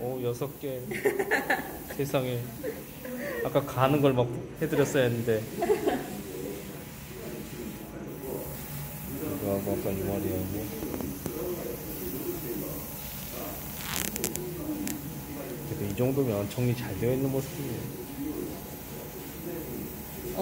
오 여섯 개. 세상에. 아까 가는 걸 막 해드렸어야 했는데. 이거 하고 아까 이 마리하고 그래도 이 정도면 정리 잘 되어 있는 모습이에요